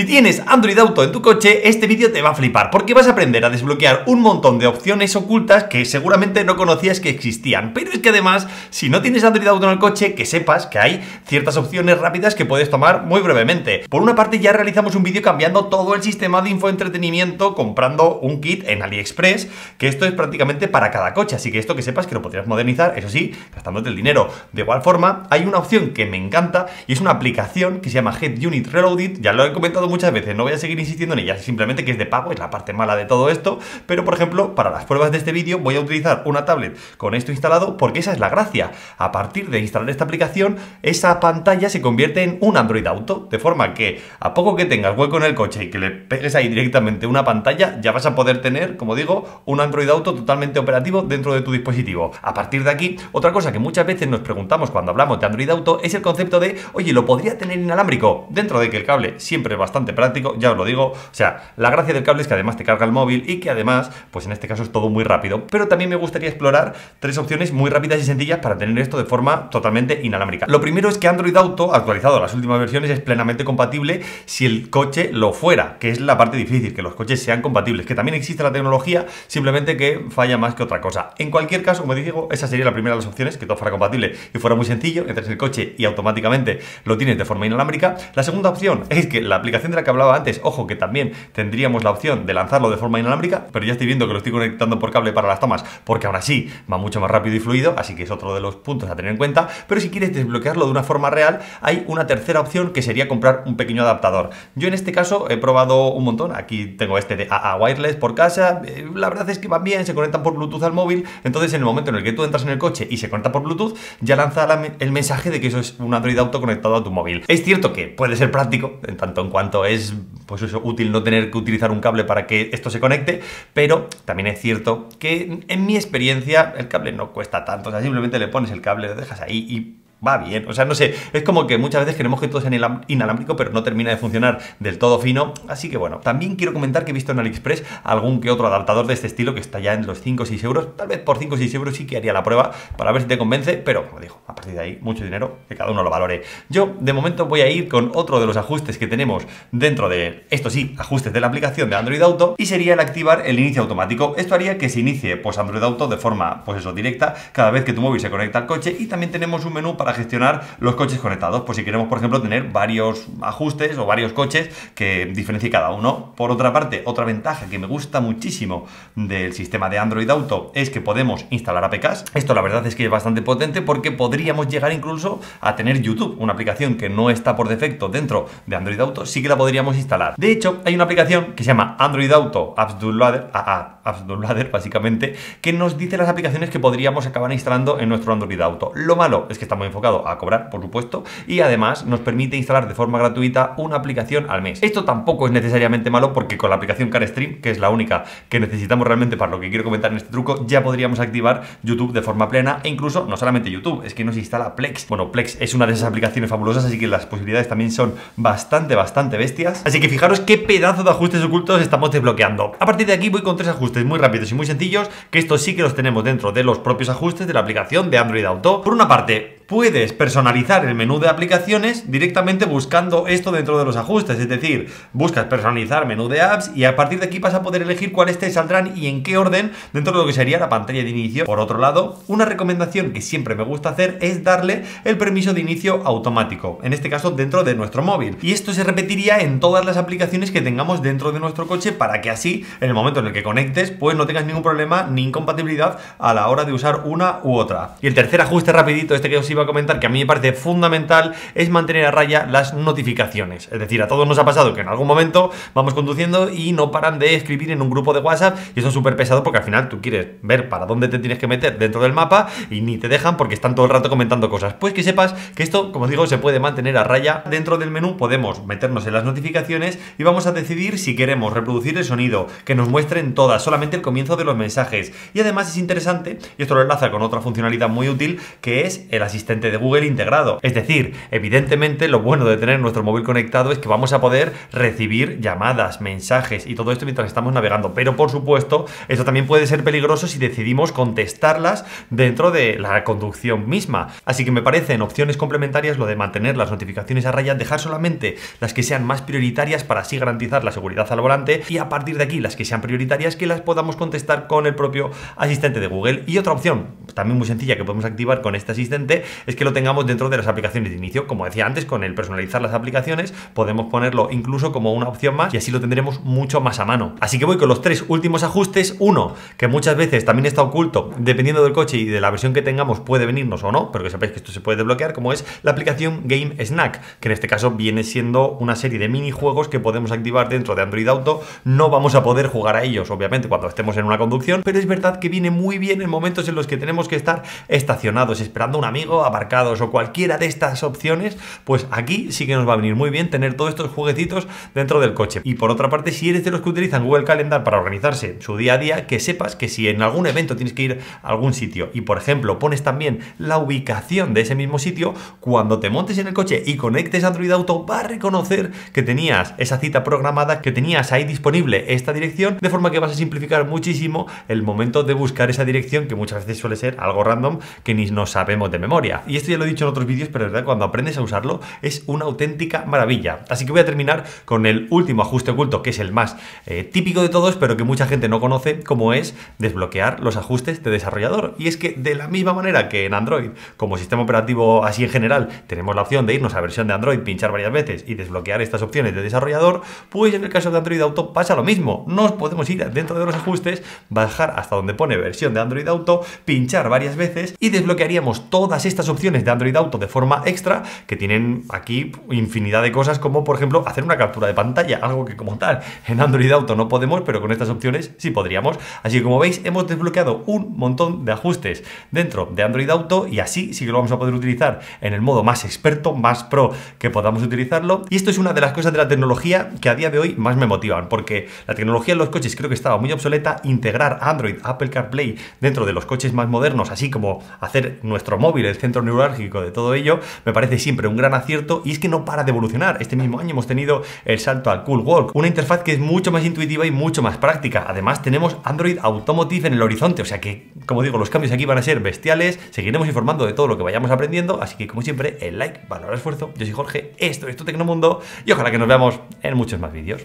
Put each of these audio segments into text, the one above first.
Si tienes Android Auto en tu coche, este vídeo te va a flipar porque vas a aprender a desbloquear un montón de opciones ocultas que seguramente no conocías que existían. Pero es que además, si no tienes Android Auto en el coche, que sepas que hay ciertas opciones rápidas que puedes tomar muy brevemente. Por una parte, ya realizamos un vídeo cambiando todo el sistema de infoentretenimiento comprando un kit en AliExpress, que esto es prácticamente para cada coche, así que esto que sepas que lo podrías modernizar, eso sí, gastándote el dinero. De igual forma, hay una opción que me encanta y es una aplicación que se llama Head Unit Reloaded, ya lo he comentado muchas veces, no voy a seguir insistiendo en ella, simplemente que es de pago, es la parte mala de todo esto, pero por ejemplo, para las pruebas de este vídeo voy a utilizar una tablet con esto instalado porque esa es la gracia. A partir de instalar esta aplicación, esa pantalla se convierte en un Android Auto, de forma que a poco que tengas hueco en el coche y que le pegues ahí directamente una pantalla, ya vas a poder tener, como digo, un Android Auto totalmente operativo dentro de tu dispositivo. A partir de aquí, otra cosa que muchas veces nos preguntamos cuando hablamos de Android Auto es el concepto de, oye, ¿lo podría tener inalámbrico? Dentro de que el cable siempre es bastante práctico, ya os lo digo. O sea, la gracia del cable es que además te carga el móvil y que además, pues en este caso es todo muy rápido. Pero también me gustaría explorar tres opciones muy rápidas y sencillas para tener esto de forma totalmente inalámbrica. Lo primero es que Android Auto, actualizado a las últimas versiones, es plenamente compatible si el coche lo fuera, que es la parte difícil, que los coches sean compatibles, que también existe la tecnología, simplemente que falla más que otra cosa. En cualquier caso, como digo, esa sería la primera de las opciones, que todo fuera compatible y fuera muy sencillo, entras en el coche y automáticamente lo tienes de forma inalámbrica. La segunda opción es que la aplicación de la que hablaba antes, ojo que también tendríamos la opción de lanzarlo de forma inalámbrica, pero ya estoy viendo que lo estoy conectando por cable para las tomas, porque ahora sí va mucho más rápido y fluido, así que es otro de los puntos a tener en cuenta. Pero si quieres desbloquearlo de una forma real, hay una tercera opción que sería comprar un pequeño adaptador. Yo en este caso he probado un montón, aquí tengo este de AA Wireless por casa, eh, la verdad es que van bien, se conectan por Bluetooth al móvil, entonces en el momento en el que tú entras en el coche y se conecta por Bluetooth, ya lanza el mensaje de que eso es un Android Auto conectado a tu móvil. Es cierto que puede ser práctico, en tanto en cuanto es pues eso, útil no tener que utilizar un cable para que esto se conecte, pero también es cierto que en mi experiencia el cable no cuesta tanto, o sea, simplemente le pones el cable, lo dejas ahí y va bien. O sea, no sé, es como que muchas veces queremos que todo sea inalámbrico, pero no termina de funcionar del todo fino. Así que bueno, también quiero comentar que he visto en AliExpress algún que otro adaptador de este estilo que está ya en los 5 o 6 euros. Tal vez por 5 o 6 euros sí que haría la prueba para ver si te convence, pero como digo, a partir de ahí, mucho dinero, que cada uno lo valore. Yo, de momento, voy a ir con otro de los ajustes que tenemos dentro de, esto sí, ajustes de la aplicación de Android Auto, y sería el activar el inicio automático. Esto haría que se inicie pues Android Auto de forma, pues eso, directa, cada vez que tu móvil se conecta al coche, y también tenemos un menú para gestionar los coches conectados, pues si queremos, por ejemplo, tener varios ajustes o varios coches que diferencie cada uno. Por otra parte, otra ventaja que me gusta muchísimo del sistema de Android Auto es que podemos instalar APKs. Esto la verdad es que es bastante potente porque podríamos llegar incluso a tener YouTube, una aplicación que no está por defecto dentro de Android Auto, sí que la podríamos instalar. De hecho, hay una aplicación que se llama Android Auto Apps Downloader, Apps Downloader básicamente, que nos dice las aplicaciones que podríamos acabar instalando en nuestro Android Auto. Lo malo es que está muy enfocado a cobrar, por supuesto, y además nos permite instalar de forma gratuita una aplicación al mes. Esto tampoco es necesariamente malo porque con la aplicación CarStream, que es la única que necesitamos realmente para lo que quiero comentar en este truco, ya podríamos activar YouTube de forma plena e incluso no solamente YouTube, es que nos instala Plex. Bueno, Plex es una de esas aplicaciones fabulosas, así que las posibilidades también son bastante, bastante bestias. Así que fijaros qué pedazo de ajustes ocultos estamos desbloqueando. A partir de aquí voy con tres ajustes muy rápidos y muy sencillos, que estos sí que los tenemos dentro de los propios ajustes de la aplicación de Android Auto. Por una parte, puedes personalizar el menú de aplicaciones directamente buscando esto dentro de los ajustes, es decir, buscas personalizar menú de apps y a partir de aquí vas a poder elegir cuáles te saldrán y en qué orden dentro de lo que sería la pantalla de inicio. Por otro lado, una recomendación que siempre me gusta hacer es darle el permiso de inicio automático, en este caso dentro de nuestro móvil. Y esto se repetiría en todas las aplicaciones que tengamos dentro de nuestro coche para que así, en el momento en el que conectes, pues no tengas ningún problema ni incompatibilidad a la hora de usar una u otra. Y el tercer ajuste rapidito, este que os iba a comentar que a mí me parece fundamental es mantener a raya las notificaciones. Es decir, a todos nos ha pasado que en algún momento vamos conduciendo y no paran de escribir en un grupo de WhatsApp y eso es súper pesado porque al final tú quieres ver para dónde te tienes que meter dentro del mapa y ni te dejan porque están todo el rato comentando cosas. Pues que sepas que esto, como digo, se puede mantener a raya. Dentro del menú podemos meternos en las notificaciones y vamos a decidir si queremos reproducir el sonido, que nos muestren todas, solamente el comienzo de los mensajes. Y además es interesante, y esto lo enlaza con otra funcionalidad muy útil, que es el asistente de Google integrado. Es decir, evidentemente lo bueno de tener nuestro móvil conectado es que vamos a poder recibir llamadas, mensajes y todo esto mientras estamos navegando. Pero por supuesto, esto también puede ser peligroso si decidimos contestarlas dentro de la conducción misma. Así que me parecen opciones complementarias lo de mantener las notificaciones a raya, dejar solamente las que sean más prioritarias para así garantizar la seguridad al volante y a partir de aquí las que sean prioritarias que las podamos contestar con el propio asistente de Google. Y otra opción, también muy sencilla que podemos activar con este asistente, es que lo tengamos dentro de las aplicaciones de inicio. Como decía antes, con el personalizar las aplicaciones podemos ponerlo incluso como una opción más y así lo tendremos mucho más a mano. Así que voy con los tres últimos ajustes. Uno, que muchas veces también está oculto, dependiendo del coche y de la versión que tengamos, puede venirnos o no, pero que sepáis que esto se puede desbloquear, como es la aplicación Game Snack, que en este caso viene siendo una serie de minijuegos que podemos activar dentro de Android Auto. No vamos a poder jugar a ellos, obviamente, cuando estemos en una conducción, pero es verdad que viene muy bien en momentos en los que tenemos que estar estacionados, esperando a un amigo, aparcados o cualquiera de estas opciones, pues aquí sí que nos va a venir muy bien tener todos estos jueguecitos dentro del coche. Y por otra parte, si eres de los que utilizan Google Calendar para organizarse su día a día, que sepas que si en algún evento tienes que ir a algún sitio y por ejemplo pones también la ubicación de ese mismo sitio, cuando te montes en el coche y conectes Android Auto va a reconocer que tenías esa cita programada, que tenías ahí disponible esta dirección, de forma que vas a simplificar muchísimo el momento de buscar esa dirección que muchas veces suele ser algo random que ni nos sabemos de memoria. Y esto ya lo he dicho en otros vídeos, pero verdad cuando aprendes a usarlo es una auténtica maravilla. Así que voy a terminar con el último ajuste oculto, que es el más eh, típico de todos, pero que mucha gente no conoce, como es desbloquear los ajustes de desarrollador. Y es que de la misma manera que en Android, como sistema operativo así en general, tenemos la opción de irnos a versión de Android, pinchar varias veces y desbloquear estas opciones de desarrollador, pues en el caso de Android Auto pasa lo mismo. Nos podemos ir dentro de los ajustes, bajar hasta donde pone versión de Android Auto, pinchar varias veces y desbloquearíamos todas estas opciones de Android Auto de forma extra que tienen aquí infinidad de cosas como por ejemplo hacer una captura de pantalla, algo que como tal en Android Auto no podemos, pero con estas opciones sí podríamos. Así que como veis hemos desbloqueado un montón de ajustes dentro de Android Auto y así sí que lo vamos a poder utilizar en el modo más experto, más pro que podamos utilizarlo. Y esto es una de las cosas de la tecnología que a día de hoy más me motivan, porque la tecnología en los coches creo que estaba muy obsoleta, integrar Android, Apple CarPlay dentro de los coches más modernos, así como hacer nuestro móvil el centro neurálgico de todo ello, me parece siempre un gran acierto y es que no para de evolucionar. Este mismo año hemos tenido el salto al Cool Walk, una interfaz que es mucho más intuitiva y mucho más práctica. Además tenemos Android Automotive en el horizonte, o sea que, como digo, los cambios aquí van a ser bestiales, seguiremos informando de todo lo que vayamos aprendiendo, así que como siempre, el like valora el esfuerzo. Yo soy Jorge, esto es Tu Tecnomundo y ojalá que nos veamos en muchos más vídeos.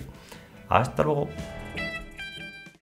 Hasta luego.